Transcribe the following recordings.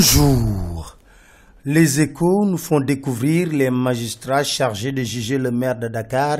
Bonjour. Les échos nous font découvrir les magistrats chargés de juger le maire de Dakar.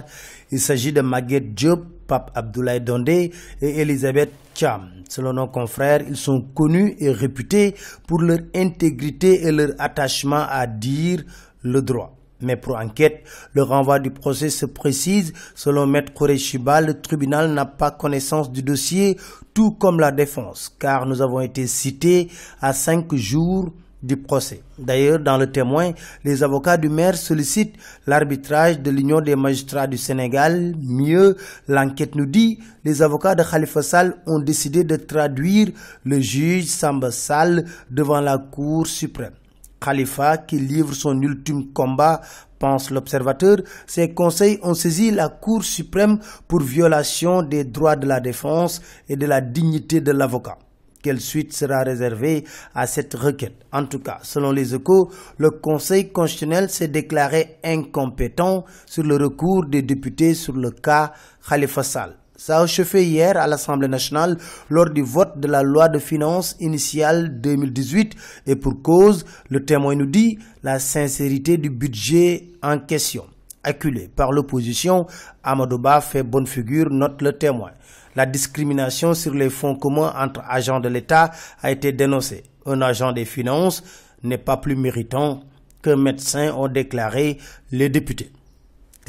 Il s'agit de Maguette Diop, Pape Abdoulaye Dondé et Elisabeth Cham. Selon nos confrères, ils sont connus et réputés pour leur intégrité et leur attachement à dire le droit. Mais pour enquête, le renvoi du procès se précise. Selon Maître Koreshiba, le tribunal n'a pas connaissance du dossier, tout comme la défense, car nous avons été cités à cinq jours du procès. D'ailleurs, dans le témoin, les avocats du maire sollicitent l'arbitrage de l'Union des magistrats du Sénégal. Mieux, l'enquête nous dit, les avocats de Khalifa Sall ont décidé de traduire le juge Samba Sall devant la Cour suprême. Khalifa qui livre son ultime combat, pense l'observateur, ses conseils ont saisi la Cour suprême pour violation des droits de la défense et de la dignité de l'avocat. Quelle suite sera réservée à cette requête? En tout cas, selon les échos, le Conseil constitutionnel s'est déclaré incompétent sur le recours des députés sur le cas Khalifa Sall. Ça a chauffé hier à l'Assemblée nationale lors du vote de la loi de finances initiale 2018 et pour cause, le témoin nous dit la sincérité du budget en question. Acculé par l'opposition, Amadouba fait bonne figure, note le témoin. La discrimination sur les fonds communs entre agents de l'État a été dénoncée. Un agent des finances n'est pas plus méritant qu'un médecin, ont déclaré les députés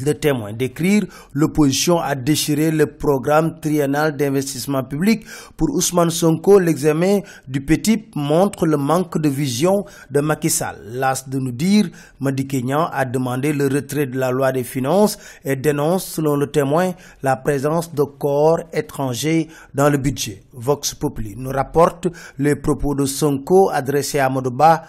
le témoin d'écrire l'opposition a déchiré le programme triennal d'investissement public. Pour Ousmane Sonko l'examen du petit montre le manque de vision de Macky Sall. Las de nous dire Madi Kenyan a demandé le retrait de la loi des finances et dénonce selon le témoin la présence de corps étrangers dans le budget. Vox Populi nous rapporte les propos de Sonko adressés à Modoba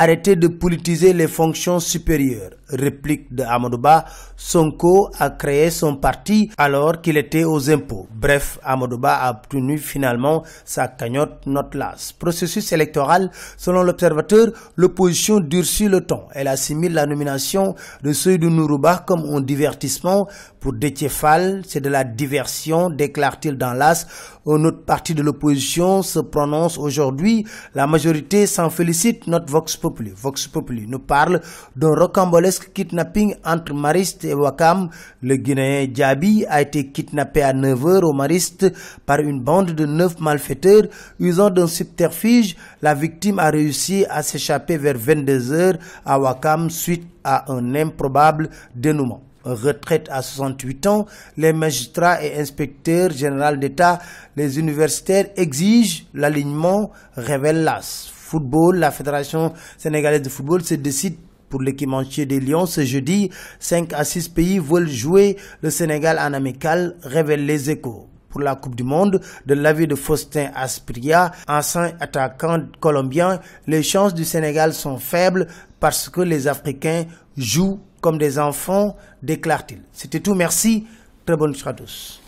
Arrêtez de politiser les fonctions supérieures. Réplique de Amadouba, Sonko a créé son parti alors qu'il était aux impôts. Bref, Amadouba a obtenu finalement sa cagnotte las. Processus électoral, selon l'observateur, l'opposition durcit le ton. Elle assimile la nomination de Seydou Nourouba comme un divertissement pour Détiefal. C'est de la diversion, déclare-t-il dans l'As. Une autre partie de l'opposition se prononce aujourd'hui. La majorité s'en félicite, notre Vox Populi. Vox Populi nous parle d'un rocambolesque kidnapping entre Mariste et Wakam. Le Guinéen Djabi a été kidnappé à 9h au Mariste par une bande de 9 malfaiteurs. Usant d'un subterfuge, la victime a réussi à s'échapper vers 22h à Wakam suite à un improbable dénouement retraite à 68 ans, les magistrats et inspecteurs généraux d'État, les universitaires exigent l'alignement, révèle l'AS. Football, la Fédération sénégalaise de football se décide pour l'équipementier des Lions ce jeudi. 5 à 6 pays veulent jouer le Sénégal en amical, révèle les échos pour la Coupe du Monde. De l'avis de Faustin Aspria, ancien attaquant colombien, les chances du Sénégal sont faibles parce que les Africains jouent comme des enfants, déclare-t-il. C'était tout, merci, très bonne soirée à tous.